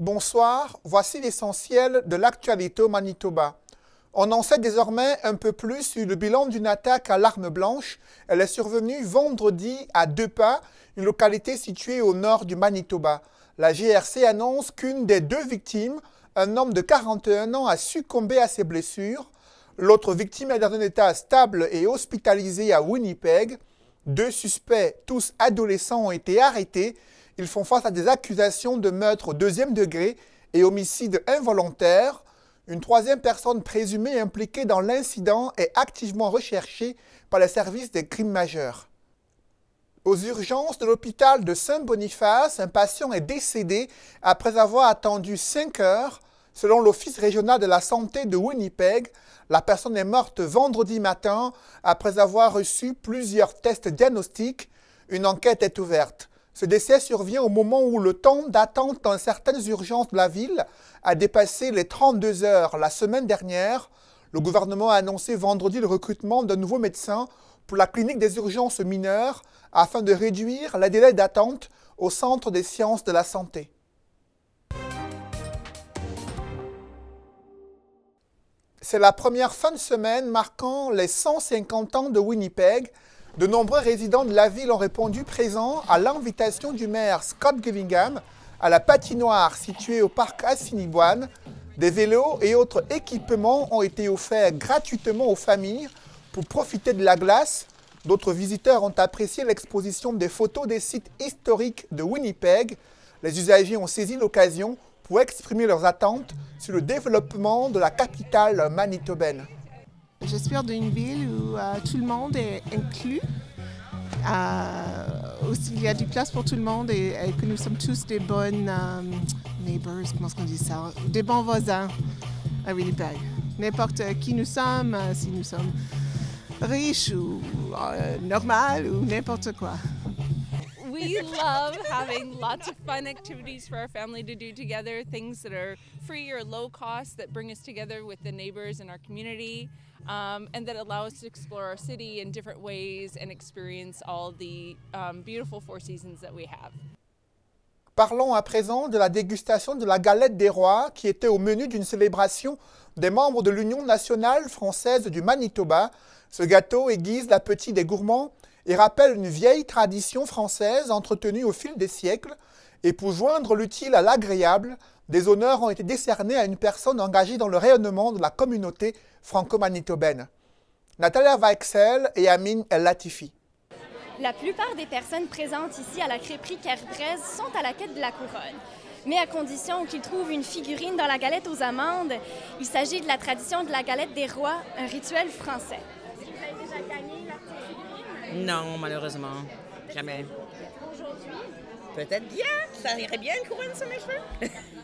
Bonsoir, voici l'essentiel de l'actualité au Manitoba. On en sait désormais un peu plus sur le bilan d'une attaque à l'arme blanche. Elle est survenue vendredi à Deux Pas, une localité située au nord du Manitoba. La GRC annonce qu'une des deux victimes, un homme de 41 ans, a succombé à ses blessures. L'autre victime est dans un état stable et hospitalisé à Winnipeg. Deux suspects, tous adolescents, ont été arrêtés. Ils font face à des accusations de meurtre au deuxième degré et homicide involontaire. Une troisième personne présumée impliquée dans l'incident est activement recherchée par les services des crimes majeurs. Aux urgences de l'hôpital de Saint-Boniface, un patient est décédé après avoir attendu 5 heures. Selon l'Office régional de la santé de Winnipeg, la personne est morte vendredi matin après avoir reçu plusieurs tests diagnostiques. Une enquête est ouverte. Ce décès survient au moment où le temps d'attente dans certaines urgences de la ville a dépassé les 32 heures la semaine dernière. Le gouvernement a annoncé vendredi le recrutement d'un nouveau médecin pour la clinique des urgences mineures afin de réduire les délais d'attente au Centre des sciences de la santé. C'est la première fin de semaine marquant les 150 ans de Winnipeg. De nombreux résidents de la ville ont répondu présents à l'invitation du maire Scott Gillingham à la patinoire située au parc Assiniboine. Des vélos et autres équipements ont été offerts gratuitement aux familles pour profiter de la glace. D'autres visiteurs ont apprécié l'exposition des photos des sites historiques de Winnipeg. Les usagers ont saisi l'occasion pour exprimer leurs attentes sur le développement de la capitale manitobaine. J'espère d'une ville où euh, tout le monde est inclus, euh, aussi il y a du place pour tout le monde et, que nous sommes tous des bonnes euh, neighbors, comment est-ce qu'on dit ça, des bons voisins à Winnipeg. N'importe qui nous sommes, si nous sommes riches ou normal ou n'importe quoi. we love having lots of fun activities for our family to do together, things that are free or low cost that bring us together with the neighbors in our community. Um, and that allow us to explore our city in different ways and experience all the um, beautiful four seasons that we have. Parlons à présent de la dégustation de la galette des rois qui était au menu d'une célébration des membres de l'Union nationale française du Manitoba. Ce gâteau aiguise l'appétit des gourmands et rappelle une vieille tradition française entretenue au fil des siècles. Et pour joindre l'utile à l'agréable, des honneurs ont été décernés à une personne engagée dans le rayonnement de la communauté franco-manitobaine. Natalia Vaexel et Amine El Latifi. La plupart des personnes présentes ici à la crêperie Kerbrez sont à la quête de la couronne. Mais à condition qu'ils trouvent une figurine dans la galette aux amandes, il s'agit de la tradition de la galette des rois, un rituel français. Est-ce que vous avez déjà gagné la Non, malheureusement. Jamais. Aujourd'hui? Peut-être bien. Ça irait bien une couronne sur mes cheveux.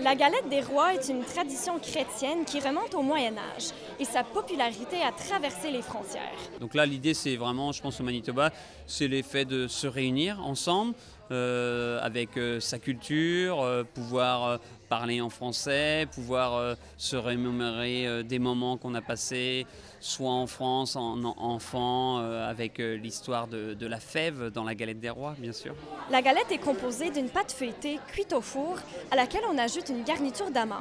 La galette des rois est une tradition chrétienne qui remonte au Moyen Âge et sa popularité a traversé les frontières. Donc là, l'idée, c'est vraiment, je pense au Manitoba, c'est l'effet de se réunir ensemble avec euh, sa culture, euh, pouvoir parler en français, pouvoir se remémorer des moments qu'on a passés, soit en France, en, enfant, avec l'histoire de, de la fève dans la galette des rois, bien sûr. La galette est composée d'une pâte feuilletée cuite au four à laquelle on ajoute une garniture d'amandes.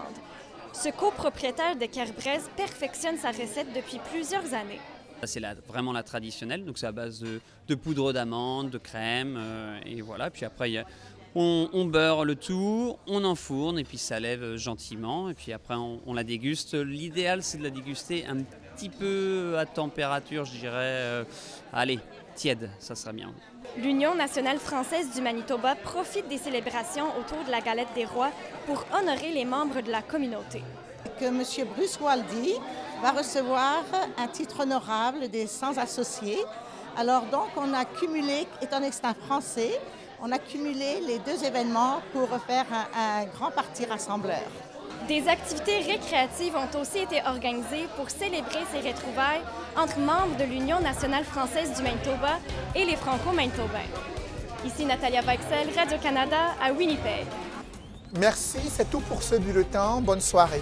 Ce copropriétaire de Kerbrez perfectionne sa recette depuis plusieurs années. C'est vraiment la traditionnelle, donc c'est à base de, poudre d'amande, de crème, euh, et voilà. Puis après, on, beurre le tout, on enfourne, et puis ça lève gentiment, et puis après on, la déguste. L'idéal, c'est de la déguster un petit peu à température, je dirais, euh, allez, tiède, ça sera bien. L'Union nationale française du Manitoba profite des célébrations autour de la galette des rois pour honorer les membres de la communauté. Que M. Bruce Waldy va recevoir un titre honorable des sans-associés. Alors donc, on a cumulé, étant donné que c'est un Français, on a cumulé les deux événements pour faire un, un grand parti rassembleur. Des activités récréatives ont aussi été organisées pour célébrer ces retrouvailles entre membres de l'Union nationale française du Manitoba et les Franco-Manitobains. Ici Natalia Baxel, Radio-Canada à Winnipeg. Merci, c'est tout pour ce bulletin. Bonne soirée.